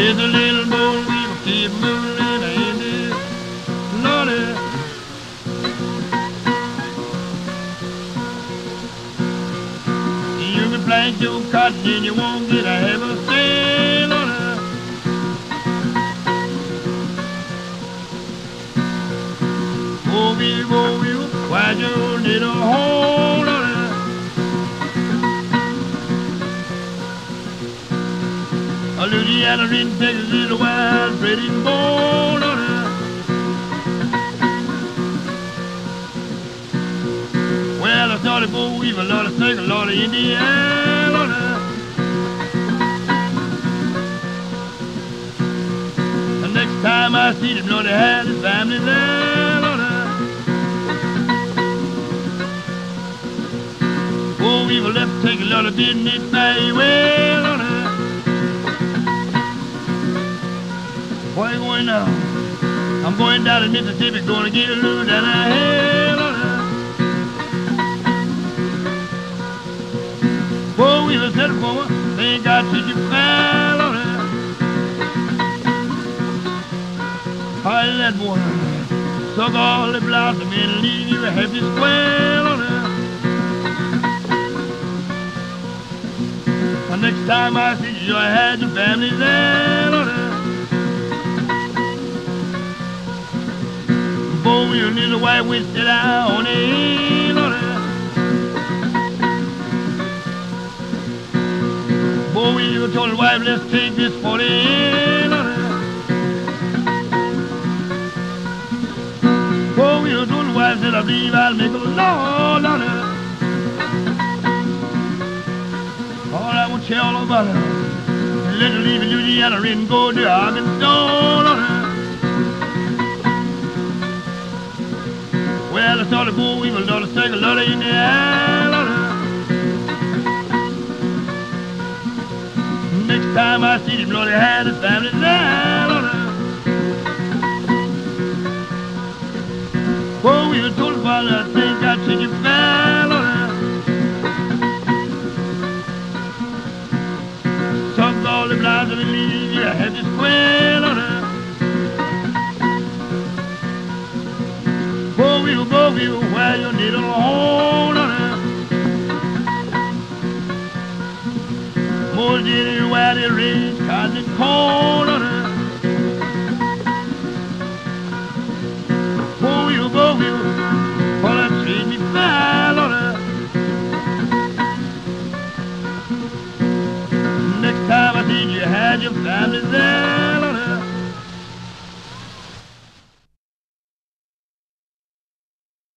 Here's a little boy we'll keep moving in this Lordy. You can plant your cotton and you won't get a oh, oh, a cent on it. Oh, we go, we go, why your little hole Louisiana in Texas is a wild, pretty bone on it. Well, I started for weave a lot of a lot of Indiana on it. The next time I see them, Lord, they had his family there on it. Oh, we left take a lot of business well Where you going now? I'm going down to Mississippi, gonna get a little down the hell on we will set for Thank God since you fell on it. Hi, that boy. Suck all the blossom and leave you a happy square on it. The next time I see you, I had your family there on it. Boy, you little white witch sit out on it. Boy, you told wife, let's take this for it. Boy, you told the wife, said I believe I'll make a law. All I to tell about it. Let her leave Louisiana and go to Arkansas I saw the boll weevil, daughter take a lot Indiana on it. Next time I see him, Lord, he had his family it. Oh, we were told the father, I think I'd take you fell on it. Suck all the bloods and leave you a happy square More than where the rain, cause it's cold on it. Go wheel, go wheel, for that treat me foul on it. Next time I see you, had your family there.